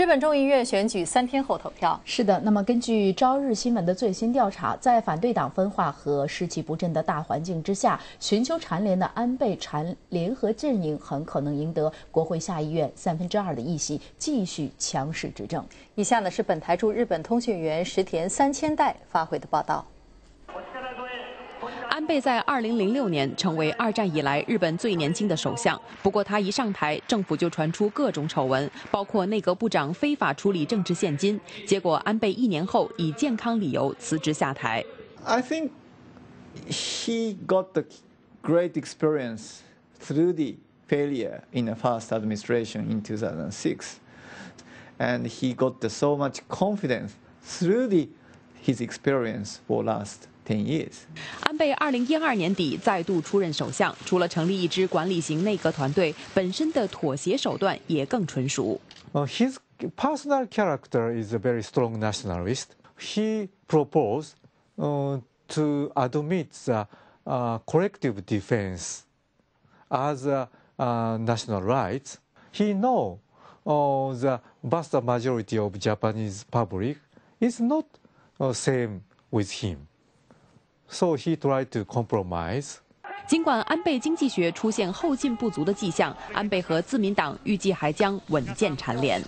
日本众议院选举三天后投票。是的，那么根据朝日新闻的最新调查，在反对党分化和士气不振的大环境之下，寻求蝉联的安倍蝉联合阵营很可能赢得国会下议院三分之二的议席，继续强势执政。以下呢是本台驻日本通讯员石田三千代发回的报道。安倍在2006年成为二战以来日本最年轻的首相。不过他一上台，政府就传出各种丑闻，包括内阁部长非法处理政治现金。结果安倍一年后以健康理由辞职下台。I think he got the great experience through the failure in the first administration in 2006, and he got the so much confidence through the his experience for last. 安倍二零一二年底再度出任首相，除了成立一支管理型内阁团队，本身的妥协手段也更纯熟。His personal character is a very strong nationalist. He proposed to admit the collective defense as a national rights. He know the vast majority of Japanese public is not same with him. So he tried to compromise. 尽管安倍经济学出现后劲不足的迹象，安倍和自民党预计还将稳健蝉联。